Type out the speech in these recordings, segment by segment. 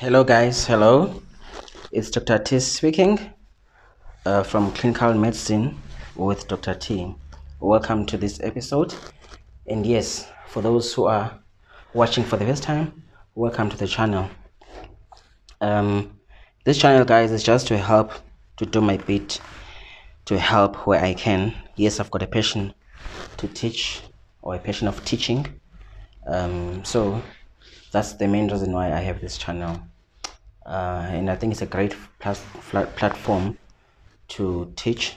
Hello, guys. Hello. It's Dr. T speaking uh, from Clinical Medicine with Dr. T. Welcome to this episode. And yes, for those who are watching for the first time, welcome to the channel. Um, this channel, guys, is just to help to do my bit to help where I can. Yes, I've got a passion to teach or a passion of teaching. Um, so that's the main reason why I have this channel. Uh, and I think it's a great fla- platform to teach.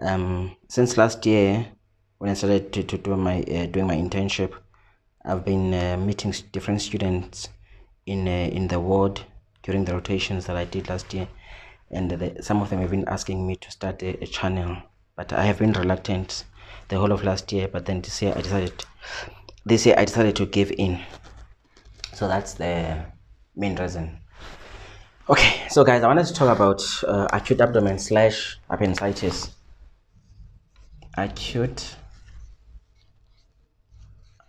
Um, since last year, when I started to, to do my uh, doing my internship, I've been uh, meeting different students in uh, in the ward during the rotations that I did last year, and the, some of them have been asking me to start a, a channel, but I have been reluctant the whole of last year. But then this year I decided, this year I decided to give in. So that's the main reason. Okay, so guys, I wanted to talk about uh, acute abdomen slash appendicitis. Acute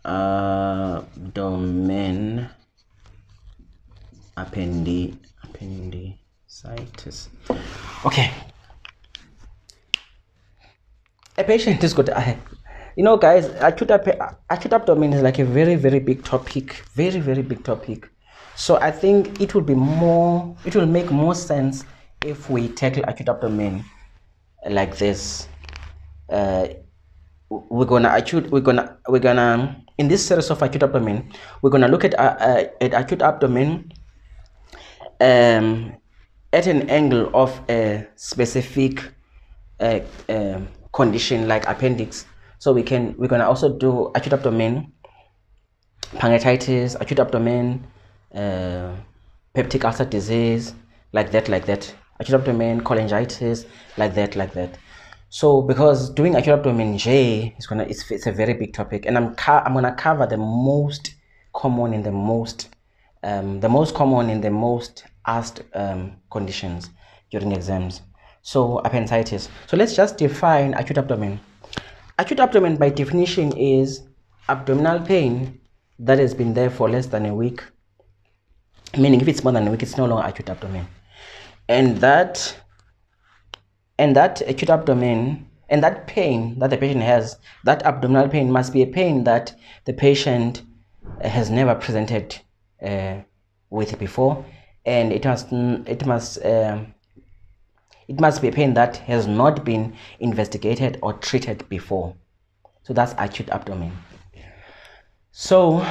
abdomen appendi appendicitis. Okay, a patient is good. I, you know, guys, acute, acute abdomen is like a very, very big topic. Very, very big topic. So I think it will be more, it will make more sense if we tackle acute abdomen like this. Uh, we're gonna acute, we're gonna, we're gonna, in this series of acute abdomen, we're gonna look at uh, uh, at acute abdomen um, at an angle of a specific uh, um, condition like appendix. So we can we're gonna also do acute abdomen, pancreatitis, acute abdomen, uh, peptic ulcer disease, like that, like that. Acute abdomen, cholangitis, like that, like that. So because doing acute abdomen J is gonna it's, it's a very big topic, and I'm I'm gonna cover the most common and the most um, the most common and the most asked um, conditions during exams. So appendicitis. So let's just define acute abdomen. Acute abdomen by definition is abdominal pain that has been there for less than a week. Meaning if it's more than a week, it's no longer acute abdomen. And that and that acute abdomen and that pain that the patient has, that abdominal pain must be a pain that the patient has never presented uh, with before, and it must it must um, it must be a pain that has not been investigated or treated before. So that's acute abdomen. So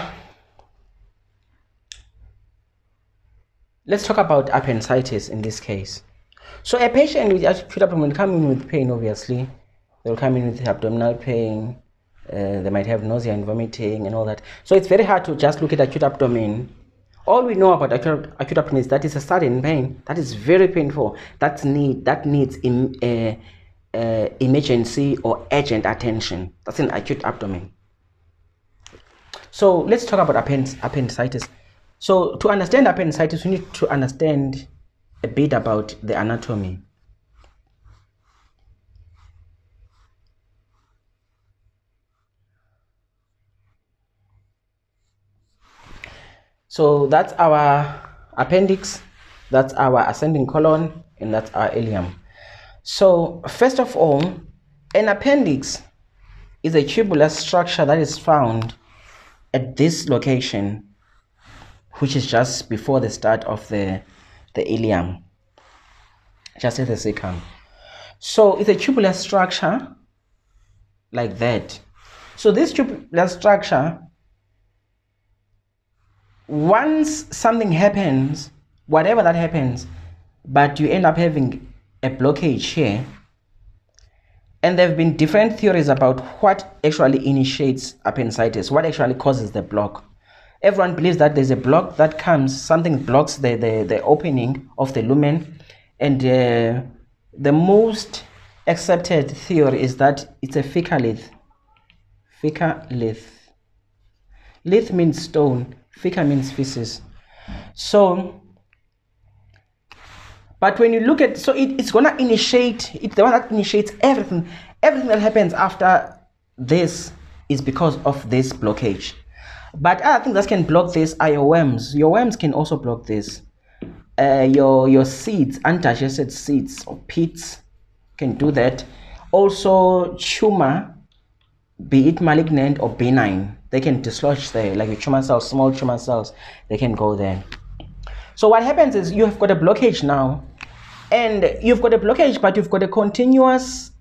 let's talk about appendicitis in this case. So a patient with acute abdomen come in with pain, obviously. They'll come in with abdominal pain. Uh, they might have nausea and vomiting and all that. So it's very hard to just look at acute abdomen. All we know about acute, acute abdomen is a sudden pain that is very painful. That need that needs im, uh, uh, emergency or urgent attention. That's an acute abdomen. So let's talk about append- appendicitis. So to understand appendicitis, we need to understand a bit about the anatomy. So that's our appendix, that's our ascending colon, and that's our ileum. So first of all, an appendix is a tubular structure that is found at this location, which is just before the start of the, the ileum, just at the cecum. So it's a tubular structure like that. So this tubular structure, once something happens, whatever that happens, but you end up having a blockage here, and there have been different theories about what actually initiates appendicitis, what actually causes the block. Everyone believes that there's a block that comes, something blocks the, the, the opening of the lumen, and uh, the most accepted theory is that it's a fecalith. Fecalith. Lith means stone, fecal means feces. So, but when you look at, so it, it's gonna initiate, it's the one that initiates everything. Everything that happens after this is because of this blockage. But other things that can block this are your worms. Your worms can also block this. uh, your your seeds, undigested seeds or pits, can do that. Also, tumor, be it malignant or benign, they can dislodge there, like your tumor cells, small tumor cells, they can go there. So what happens is you have got a blockage now, and you've got a blockage, but you've got a continuous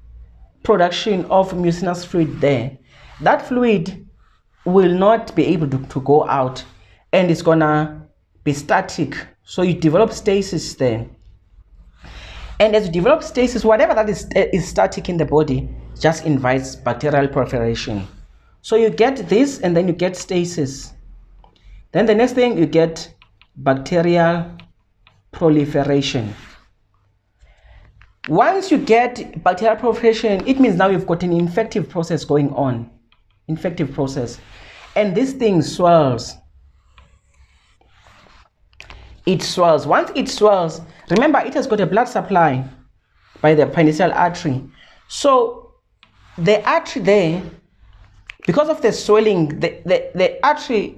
production of mucinous fluid there. That fluid will not be able to, to go out, and it's gonna be static. So you develop stasis there. And as you develop stasis, whatever that is, is static in the body just invites bacterial proliferation. So you get this and then you get stasis. Then the next thing you get bacterial proliferation. Once you get bacterial proliferation, it means now you've got an infective process going on. Infective process. And this thing swells. It swells. Once it swells, remember it has got a blood supply by the penile artery. So the artery there because of the swelling, the, the, the artery,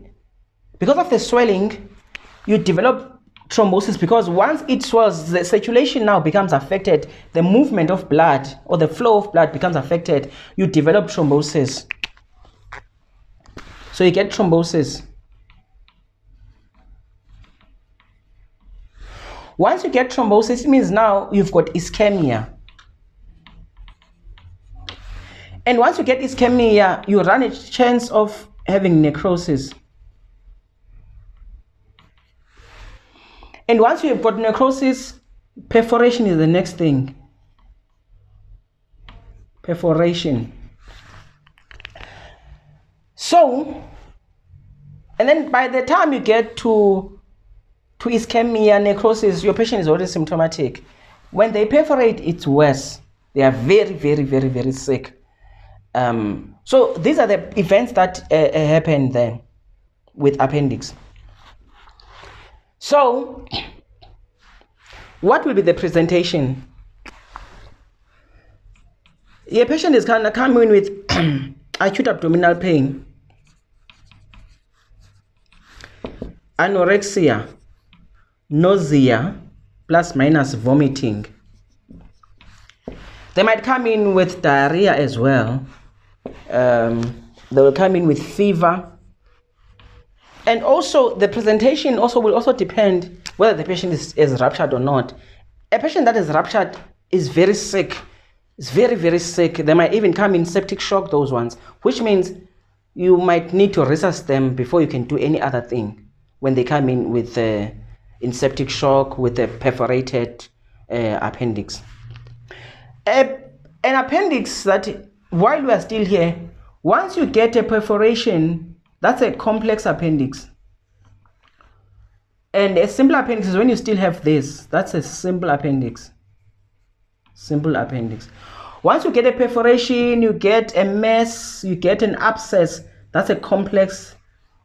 because of the swelling, you develop thrombosis because once it swells, the circulation now becomes affected, the movement of blood or the flow of blood becomes affected, you develop thrombosis. So you get thrombosis. Once you get thrombosis, it means now you've got ischemia. And once you get ischemia, you run a chance of having necrosis. And once you have got necrosis, perforation is the next thing. Perforation. So, and then by the time you get to to ischemia, necrosis, your patient is already symptomatic. When they perforate, it's worse. They are very, very, very, very sick. Um, so these are the events that uh, uh, happen then with appendix. So, what will be the presentation? A patient is going to come in with acute abdominal pain, anorexia, nausea, plus minus vomiting. They might come in with diarrhea as well um, they will come in with fever. And also, the presentation also will also depend whether the patient is, is ruptured or not. A patient that is ruptured is very sick. It's very, very sick. They might even come in septic shock, those ones, which means you might need to resuscitate them before you can do any other thing when they come in with uh, in septic shock with a perforated uh, appendix. an appendix that while we are still here, once you get a perforation, that's a complex appendix. And a simple appendix is when you still have this. That's a simple appendix. Simple appendix. Once you get a perforation, you get a mess, you get an abscess. That's a complex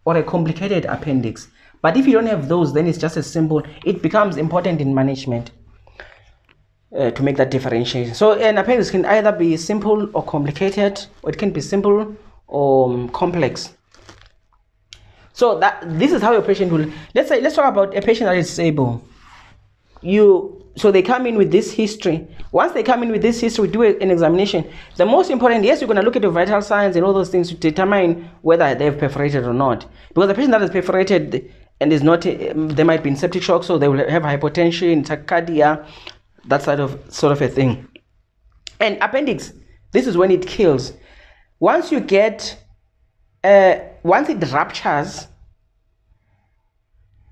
or a complicated appendix. But if you don't have those, then it's just a simple. It becomes important in management uh, to make that differentiation. So an appendix can either be simple or complicated, or it can be simple or um, complex. So that this is how your patient will. Let's say let's talk about a patient that is able. You so they come in with this history. Once they come in with this history, do an examination. The most important, yes, you're going to look at the vital signs and all those things to determine whether they've perforated or not. Because the patient that is perforated and is not, they might be in septic shock, so they will have hypotension, tachycardia, that sort of sort of a thing. And appendix, this is when it kills. Once you get, uh, once it ruptures,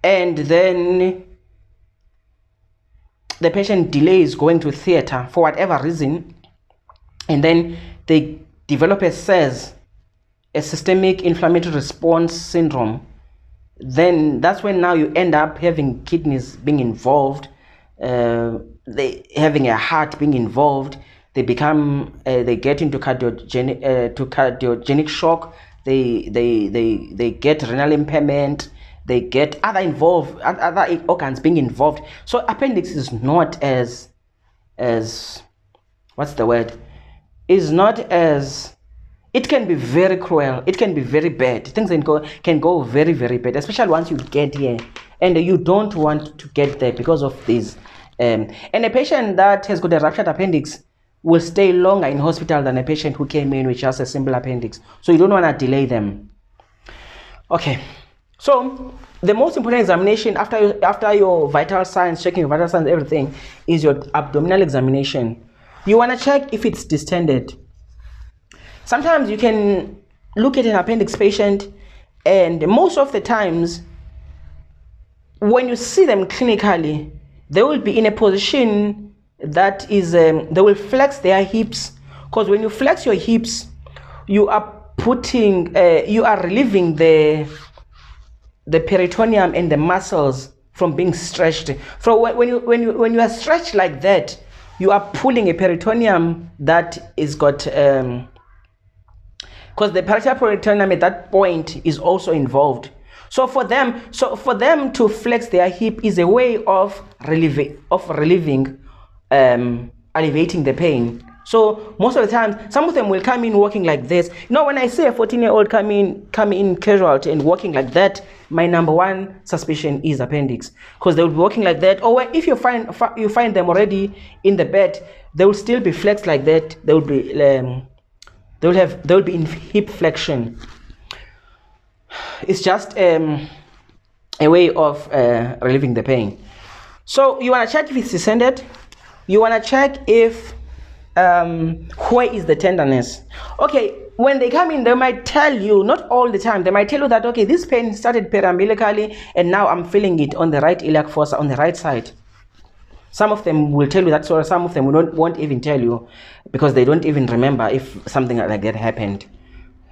and then the patient delays going to theater for whatever reason, and then they develop a SIRS, a systemic inflammatory response syndrome, then that's when now you end up having kidneys being involved, uh, they having a heart being involved they become uh, they get into cardiogenic uh, to cardiogenic shock. They they they they get renal impairment. They get other involved other organs being involved. So appendix is not as as what's the word? Is not as it can be very cruel. It can be very bad. Things can go can go very very bad especially once you get here. And you don't want to get there because of this. Um, and a patient that has got a ruptured appendix will stay longer in hospital than a patient who came in with just a simple appendix. So you don't want to delay them. Okay, so the most important examination after you, after your vital signs, checking your vital signs, everything, is your abdominal examination. You want to check if it's distended. Sometimes you can look at an appendix patient, and most of the times, when you see them clinically, they will be in a position that is um, they will flex their hips. Because when you flex your hips you are putting uh, you are relieving the the peritoneum and the muscles from being stretched. So when you when you when you are stretched like that you are pulling a peritoneum that is got um because the peritoneum at that point is also involved so for them, so for them to flex their hip is a way of relieving, of relieving, um, alleviating the pain. So most of the time, some of them will come in walking like this. You know, when I see a 14-year-old come in, come in casualty and walking like that, my number one suspicion is appendix, because they will be walking like that. Or if you find you find them already in the bed, they will still be flexed like that. They will be um, they will have they will be in hip flexion it's just um, a way of uh, relieving the pain. So you want to check if it's distended. You want to check if um, where is the tenderness. Okay, when they come in, they might tell you, not all the time, they might tell you that, okay, this pain started periumbilically and now I'm feeling it on the right iliac fossa, on the right side. Some of them will tell you that story, some of them not, won't even tell you because they don't even remember if something like that happened.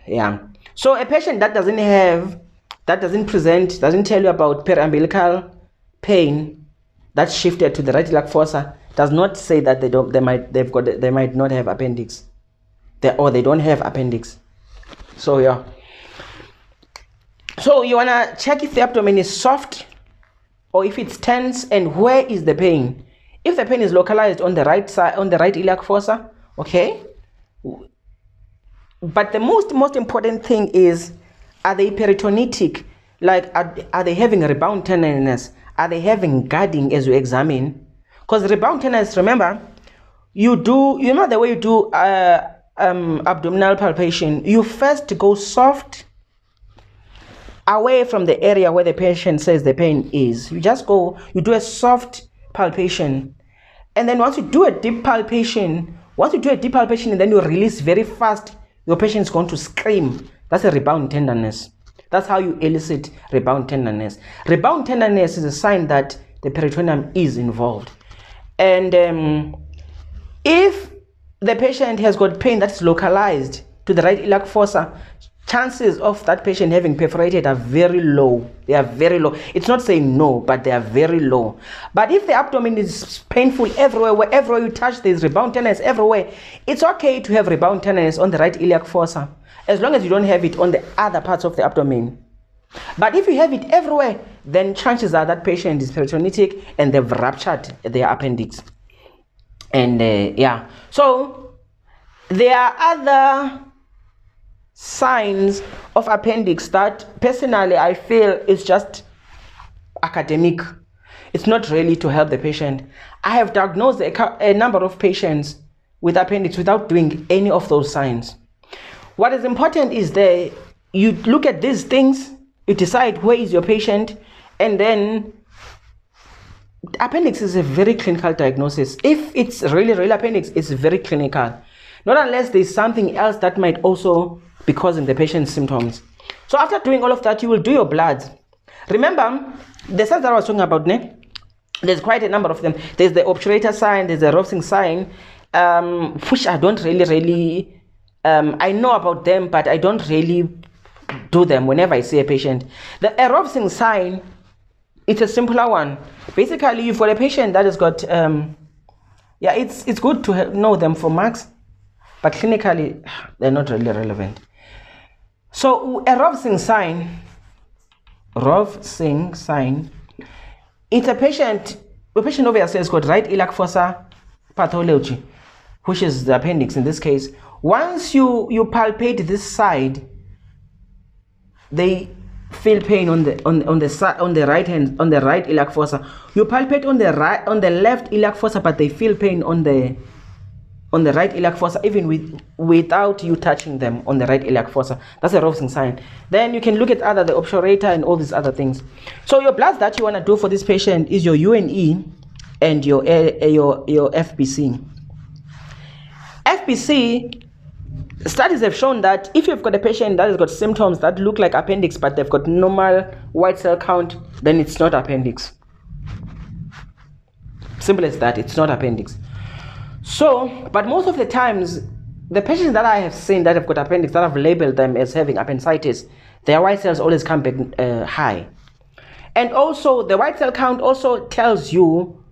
Yeah. So a patient that doesn't have, that doesn't present, doesn't tell you about periumbilical pain that shifted to the right iliac fossa does not say that they don't, they might, they've got, they might not have appendix, they, or they don't have appendix. So yeah. So you wanna check if the abdomen is soft or if it's tense and where is the pain. If the pain is localized on the right side, on the right iliac fossa, okay, but the most most important thing is are they peritonitic like are, are they having rebound tenderness are they having guarding as you examine? Because rebound tenderness remember you do you know the way you do uh, um, abdominal palpation? You first go soft away from the area where the patient says the pain is. You just go you do a soft palpation. And then once you do a deep palpation once you do a deep palpation and then you release very fast your patient is going to scream. That's a rebound tenderness. That's how you elicit rebound tenderness. Rebound tenderness is a sign that the peritoneum is involved. And um, if the patient has got pain that's localized to the right iliac fossa, chances of that patient having perforated are very low. They are very low. It's not saying no, but they are very low. But if the abdomen is painful everywhere, wherever you touch, there's rebound tenderness everywhere. It's okay to have rebound tenderness on the right iliac fossa, as long as you don't have it on the other parts of the abdomen. But if you have it everywhere, then chances are that patient is peritonitic and they've ruptured their appendix. And uh, yeah, so there are other signs of appendix that personally I feel is just academic. It's not really to help the patient. I have diagnosed a, a number of patients with appendix without doing any of those signs. What is important is that you look at these things, you decide where is your patient, and then appendix is a very clinical diagnosis. If it's really real appendix, it's very clinical. Not unless there's something else that might also be causing the patient's symptoms. So after doing all of that, you will do your bloods. Remember, the signs that I was talking about, ne? there's quite a number of them. There's the obturator sign, there's the Rovsing sign, um, which I don't really, really, um, I know about them, but I don't really do them whenever I see a patient. The Rovsing sign, it's a simpler one. Basically, got a patient that has got, um, yeah, it's, it's good to know them for marks, but clinically, they're not really relevant. So a Rovsing sign, Rovsing sign, it's a patient, a patient over here says got right iliac fossa pathology, which is the appendix in this case. Once you, you palpate this side, they feel pain on the on on the side on the right hand on the right iliac fossa. You palpate on the right on the left iliac fossa, but they feel pain on the on the right iliac fossa even with without you touching them on the right iliac fossa. That's a Rovsing sign. Then you can look at other the obturator and all these other things. So your bloods that you want to do for this patient is your UNE and your your your FBC. FBC studies have shown that if you've got a patient that has got symptoms that look like appendix but they've got normal white cell count, then it's not appendix. Simple as that, it's not appendix. So, but most of the times, the patients that I have seen that have got appendix, that I've labeled them as having appendicitis, their white cells always come back uh, high. And also, the white cell count also tells you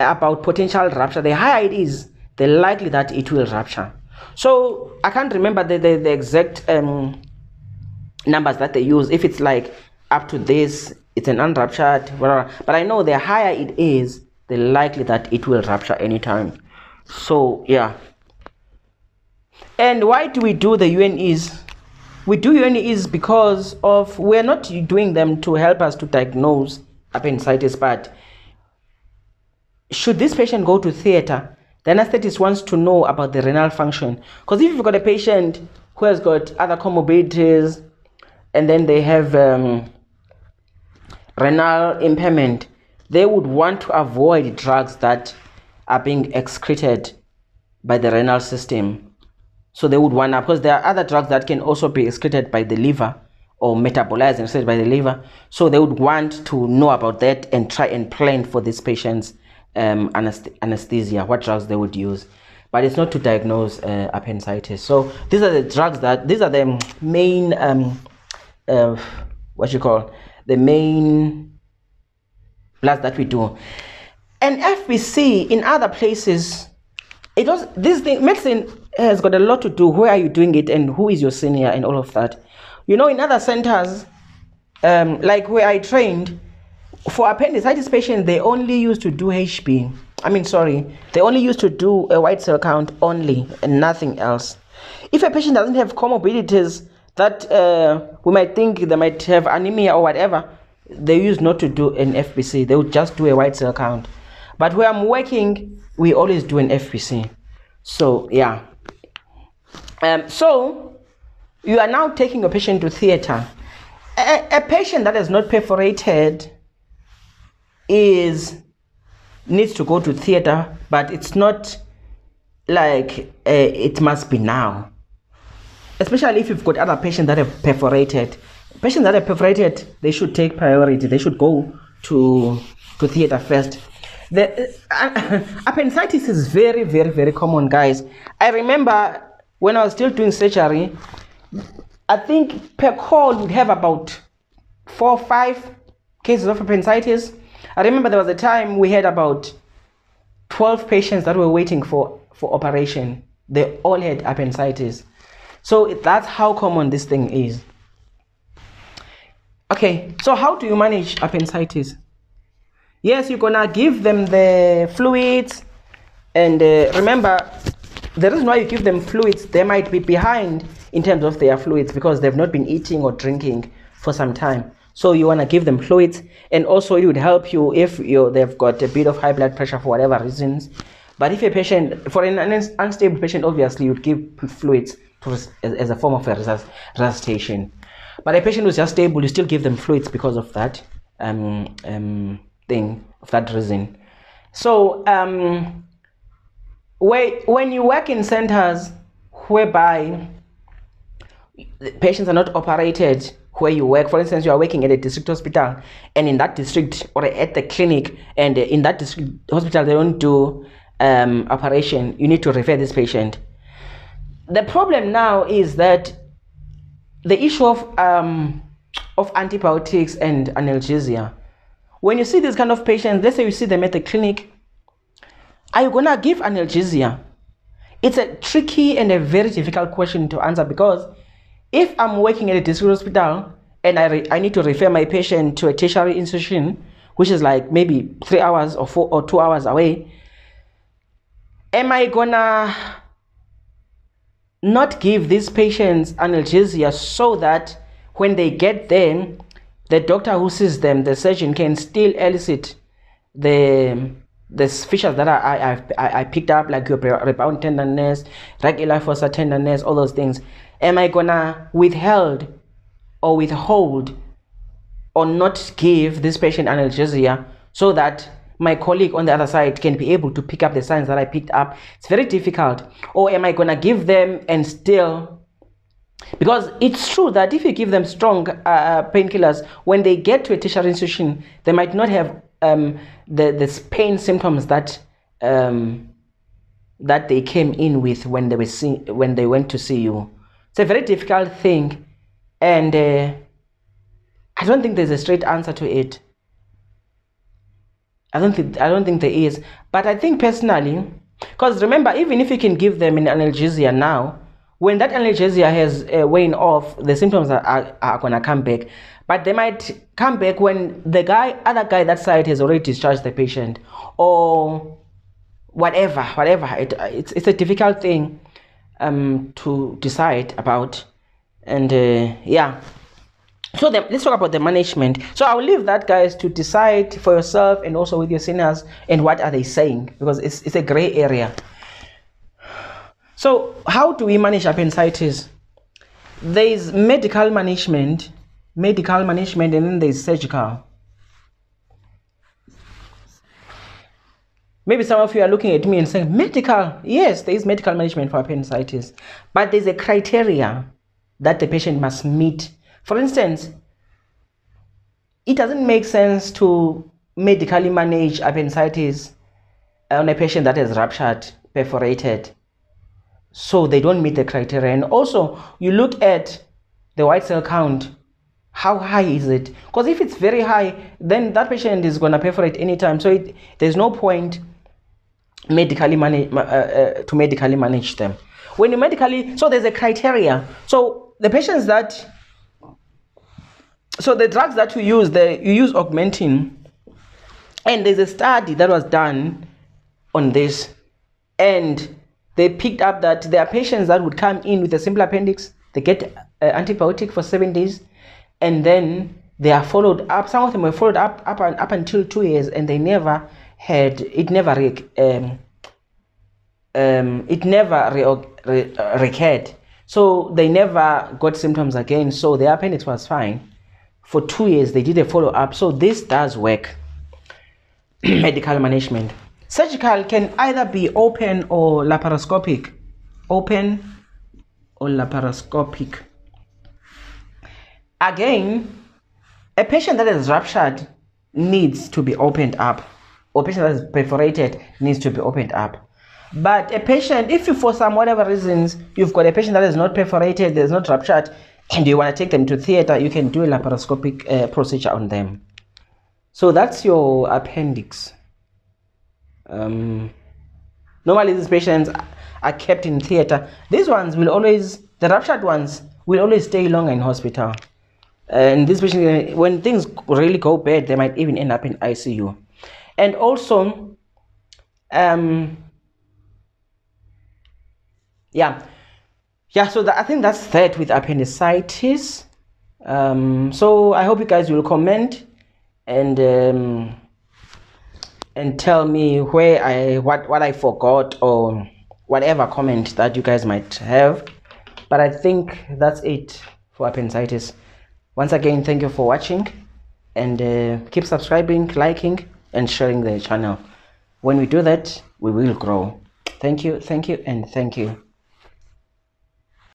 about potential rupture. The higher it is, the likely that it will rupture. So I can't remember the, the, the exact um, numbers that they use. If it's like up to this, it's an unruptured, whatever. But I know the higher it is, the likely that it will rupture anytime. So yeah. And why do we do the UNEs? We do UNEs because of we're not doing them to help us to diagnose appendicitis, but should this patient go to theater, the anesthetist wants to know about the renal function. Because if you've got a patient who has got other comorbidities and then they have um, renal impairment, they would want to avoid drugs that are being excreted by the renal system. So they would want to, because there are other drugs that can also be excreted by the liver or metabolized and by the liver. So they would want to know about that and try and plan for these patients um, anesthesia, what drugs they would use. But it's not to diagnose uh, appendicitis. So these are the drugs that, these are the main, um, uh, what you call, the main bloods that we do. And FBC in other places, it was, this thing, medicine has got a lot to do. Where are you doing it and who is your senior and all of that. You know, in other centers, um, like where I trained, for appendicitis patients, they only used to do HB. I mean, sorry, they only used to do a white cell count only and nothing else. If a patient doesn't have comorbidities that uh, we might think they might have anemia or whatever, they used not to do an FBC. They would just do a white cell count. But where I'm working, we always do an FBC. So, yeah. Um, so, you are now taking a patient to theater. A, a patient that is not perforated is needs to go to theater, but it's not like uh, it must be now. Especially if you've got other patients that have perforated. Patients that are perforated, they should take priority. They should go to to theater first. The uh, appendicitis is very, very, very common, guys. I remember when I was still doing surgery, I think per call would have about four or five cases of appendicitis I remember there was a time we had about 12 patients that were waiting for, for operation. They all had appendicitis. So that's how common this thing is. Okay, so how do you manage appendicitis? Yes, you're gonna give them the fluids, and uh, remember, the reason why you give them fluids, they might be behind in terms of their fluids because they've not been eating or drinking for some time. So you want to give them fluids, and also it would help you if you they've got a bit of high blood pressure for whatever reasons. But if a patient, for an unstable patient, obviously you would give fluids to, as, as, a form of a resuscitation. But a patient who's just stable, you still give them fluids because of that um, um, thing, of that reason. So um, when you work in centers whereby patients are not operated where you work. For instance, you are working at a district hospital, and in that district or at the clinic, and in that district hospital, they don't do um, operation. You need to refer this patient. The problem now is that the issue of um, of antibiotics and analgesia. When you see this kind of patients, let's say you see them at the clinic, are you gonna give analgesia? It's a tricky and a very difficult question to answer because if I'm working at a district hospital and I, I need to refer my patient to a tertiary institution, which is like maybe three hours or four or two hours away, am I gonna not give these patients analgesia so that when they get there, the doctor who sees them, the surgeon can still elicit the the features that I, I, I picked up, like your rebound tenderness, right iliac fossa tenderness, all those things. Am I gonna withheld or withhold or not give this patient analgesia so that my colleague on the other side can be able to pick up the signs that I picked up? It's very difficult. Or am I gonna give them and still because it's true that if you give them strong uh, painkillers, when they get to a tertiary institution, they might not have um, the the pain symptoms that um, that they came in with when they were see, when they went to see you. It's a very difficult thing, and uh, I don't think there's a straight answer to it. I don't think I don't think there is, but I think personally, because remember, even if you can give them an analgesia now, when that analgesia has uh, worn off, the symptoms are, are, are gonna come back. But they might come back when the guy, other guy that side has already discharged the patient, or whatever, whatever. It, it's it's a difficult thing um, to decide about, and uh, yeah. So the, let's talk about the management. So I'll leave that guys to decide for yourself and also with your seniors and what are they saying because it's it's a gray area. So, how do we manage appendicitis? There is medical management, medical management, and then there is surgical. Maybe some of you are looking at me and saying, medical, yes, there is medical management for appendicitis, but there's a criteria that the patient must meet. For instance, it doesn't make sense to medically manage appendicitis on a patient that has ruptured, perforated, so they don't meet the criteria. And also you look at the white cell count how high is it? Because if it's very high then that patient is going to perforate anytime. So it, there's no point medically manage uh, uh, to medically manage them. When you medically so there's a criteria. So the patients that so the drugs that you use the you use augmentin and there's a study that was done on this. And they picked up that there are patients that would come in with a simple appendix, they get uh, antibiotic for seven days, and then they are followed up. Some of them were followed up up, up until two years, and they never had it never um, um, it never re- re- recurred. So they never got symptoms again. So their appendix was fine. For two years, they did a follow up. So this does work. Medical management. Surgical can either be open or laparoscopic. Open or laparoscopic. Again, a patient that is ruptured needs to be opened up, or a patient that is perforated needs to be opened up. But a patient, if you for some whatever reasons you've got a patient that is not perforated, there's not ruptured, and you want to take them to theater, you can do a laparoscopic uh, procedure on them. So that's your appendix. Um, normally, these patients are kept in theater. These ones will always, the ruptured ones will always stay longer in hospital. And these patients, when things really go bad, they might even end up in ICU. And also, um, yeah, yeah. So I think that's that with appendicitis. Um, so I hope you guys will comment and. Um, and tell me where I what what I forgot or whatever comment that you guys might have. But I think that's it for appendicitis. Once again, thank you for watching and uh, keep subscribing, liking, and sharing the channel. When we do that, we will grow. Thank you, thank you, and thank you.